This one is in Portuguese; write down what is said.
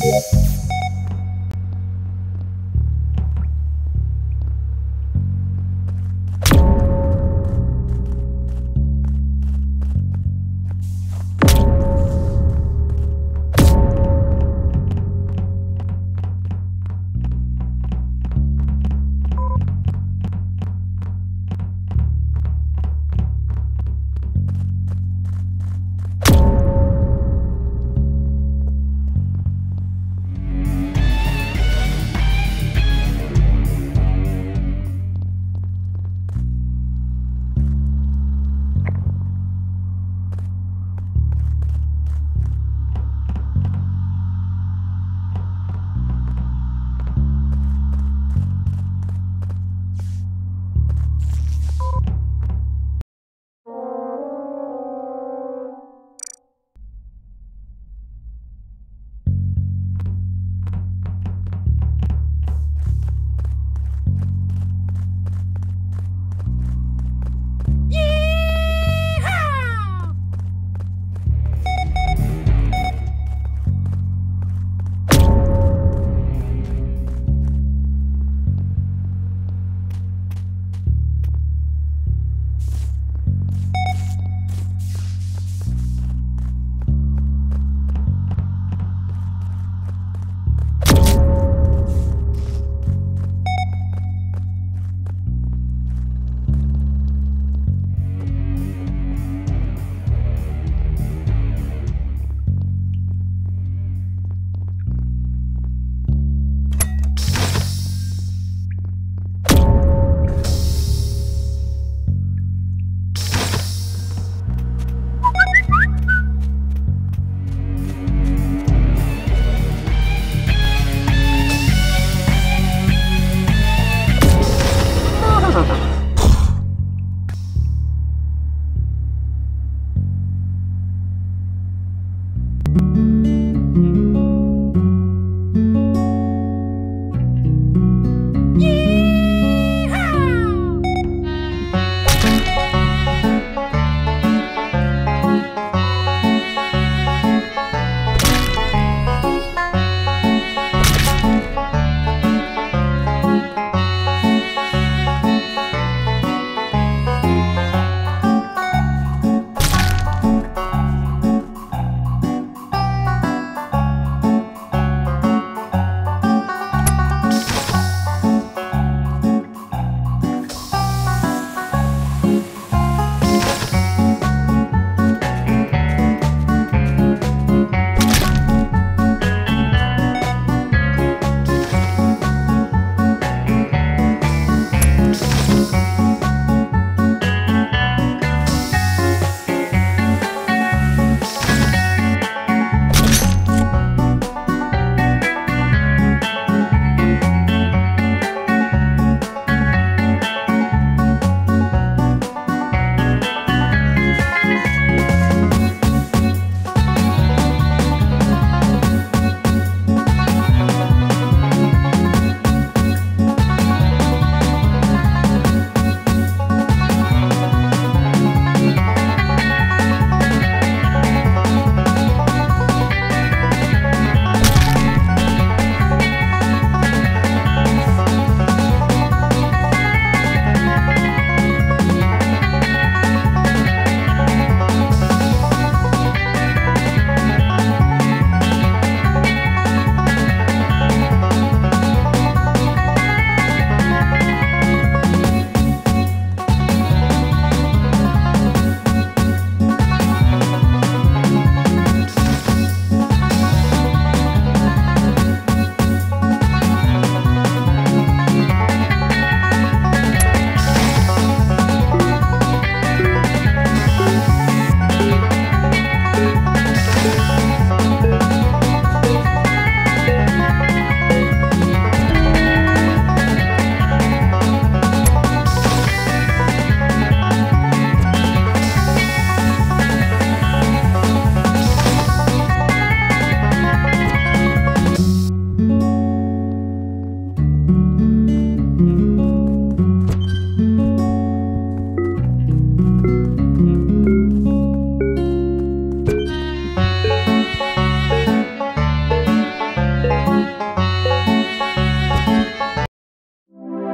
Música